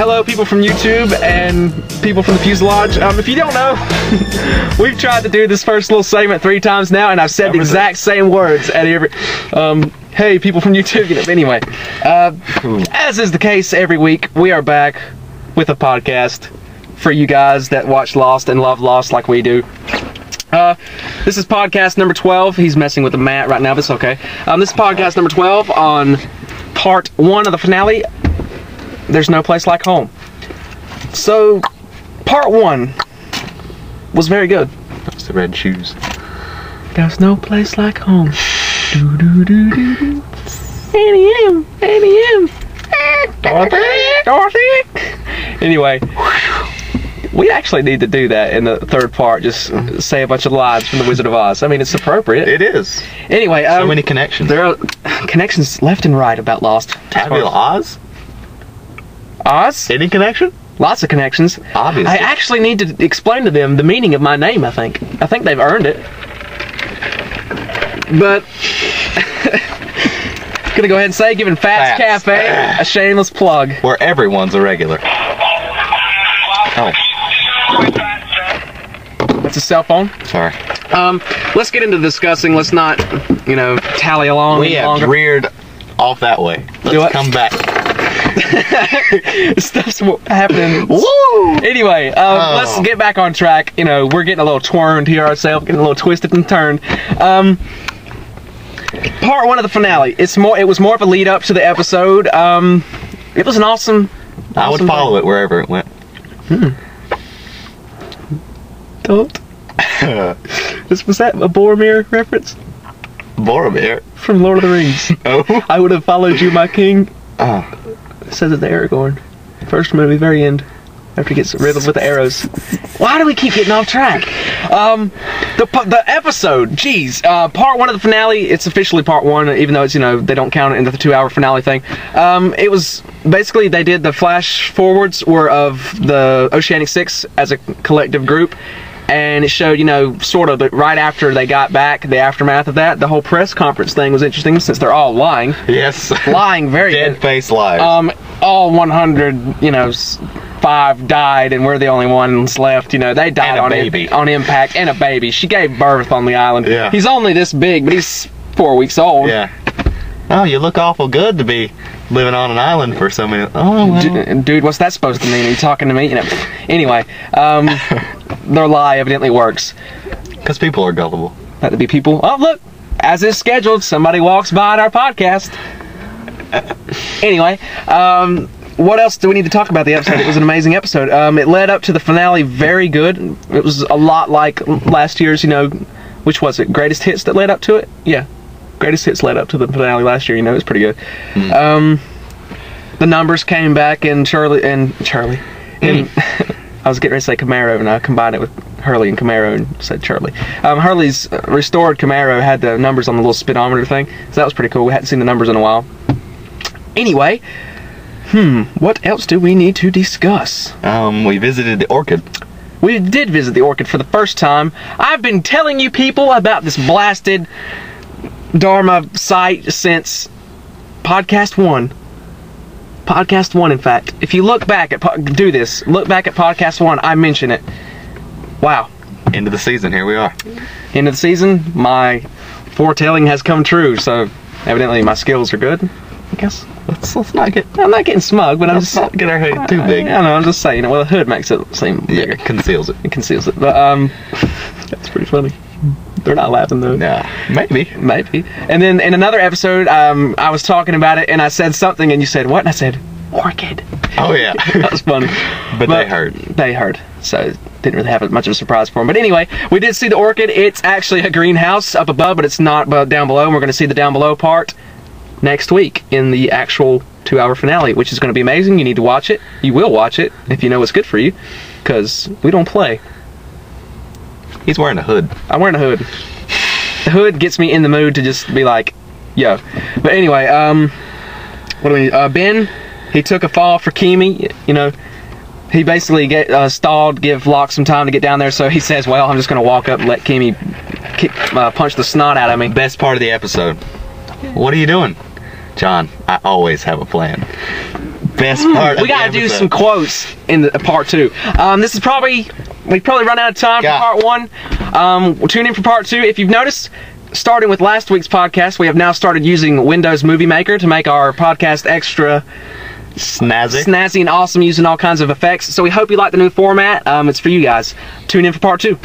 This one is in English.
hello, people from YouTube and people from the Fuselage. Um, if you don't know, we've tried to do this first little segment three times now, and I've said the exact same words at every. Um, hey, people from YouTube. Anyway, uh, as is the case every week, we are back with a podcast for you guys that watch Lost and love Lost like we do. Uh, this is podcast number 12. He's messing with the mat right now, but it's okay. Um, this is podcast number 12 on part one of the finale. There's no place like home. So, part one was very good. That's the red shoes. There's no place like home. Do do do do do. Auntie Em, Auntie Em. Dorothy, Dorothy. Anyway, we actually need to do that in the third part. Just say a bunch of lines from the Wizard of Oz. I mean, it's appropriate. It is. Anyway, um, So many connections. there are connections left and right about Lost. Tabula Oz? Oz? Any connection? Lots of connections. Obviously. I actually need to explain to them the meaning of my name, I think. I think they've earned it. But gonna go ahead and say giving Fats, Fats. Cafe a shameless plug. Where everyone's a regular. Oh, That's a cell phone. sorry. Um, let's get into discussing. Let's not, you know, tally along We have longer. reared off that way. Let's Do it. come back. Stuff's happening. Woo! Anyway, um, Oh. let's get back on track. You know, we're getting a little twirled here ourselves, getting a little twisted and turned. Um, part one of the finale. It's more. It was more of a lead up to the episode. Um, it was an awesome. I would follow it wherever it went. Hmm. Don't. This was that a Boromir reference Boromir. from Lord of the Rings. Oh. I would have followed you, my king. oh. Says it to Aragorn. First movie, very end. After he gets riddled with the arrows. Why do we keep getting off track? Um, the the episode, geez, uh, part one of the finale. It's officially part one, even though it's you know they don't count it into the two hour finale thing. Um, it was basically they did the flash forwards were of the Oceanic Six as a collective group. And it showed, you know, sort of right after they got back, the aftermath of that. The whole press conference thing was interesting since they're all lying, Yes. lying very Dead face lies. um, all 100, you know, five died, and we're the only ones left. You know, they died And a on baby. on impact, and a baby. She gave birth on the island. Yeah. He's only this big, but he's four weeks old. yeah. Oh, you look awful good to be living on an island for so many. Oh, well. Dude, what's that supposed to mean? Are you talking to me? You know. Anyway, um, their lie evidently works. Because people are gullible. That to be people. Oh, look, as is scheduled, somebody walks by on our podcast. anyway, um, what else do we need to talk about the episode? It was an amazing episode. Um, it led up to the finale very good. It was a lot like last year's, you know, which was it? Greatest hits that led up to it? Yeah. Greatest hits led up to the finale last year, you know, it was pretty good. Um, the numbers came back and Charlie and Charlie and I was getting ready to say Camaro and I combined it with Hurley and Camaro and said Charlie. Um, Hurley's uh, restored Camaro had the numbers on the little speedometer thing, so that was pretty cool. We hadn't seen the numbers in a while. Anyway, hmm, what else do we need to discuss? Um, we visited the orchid. We did visit the orchid for the first time. I've been telling you people about this blasted Dharma site since podcast one. Podcast one, in fact. If you look back at po- do this, look back at podcast one. I mention it. Wow. End of the season. Here we are. End of the season, my foretelling has come true. So evidently my skills are good. I guess. Let's, let's not get I'm not getting smug, but I'm let's just not get our hood too I, big. I know. I'm just saying. Well, the hood makes it seem Yeah, bigger. it conceals it. It conceals it. But um, that's pretty funny. They're not laughing though. Nah, maybe. Maybe. And then in another episode, um, I was talking about it and I said something and you said what? And I said orchid. Oh yeah. That was funny. but, they heard. They heard. So didn't really have much of a surprise for them. But anyway, we did see the orchid. It's actually a greenhouse up above, but it's not down below. And we're going to see the down below part next week in the actual two-hour finale, which is going to be amazing. You need to watch it. You will watch it if you know what's good for you, because we don't play. He's wearing a hood. I'm wearing a hood. The hood gets me in the mood to just be like, yo. But anyway, um, what do we? Uh, ben, he took a fall for Keamy. You know, he basically get uh, stalled, give Locke some time to get down there. So he says, "Well, I'm just gonna walk up and let Keamy kick, uh, punch the snot out of me." Best part of the episode. What are you doing? John, I always have a plan. best part. of we gotta do some quotes in the part two. Um, this is probably we probably run out of time Yeah. for part one. Um, we'll tune in for part two. If you've noticed, starting with last week's podcast, we have now started using Windows Movie Maker to make our podcast extra snazzy. snazzy and awesome, using all kinds of effects. So we hope you like the new format. Um, it's for you guys. Tune in for part two.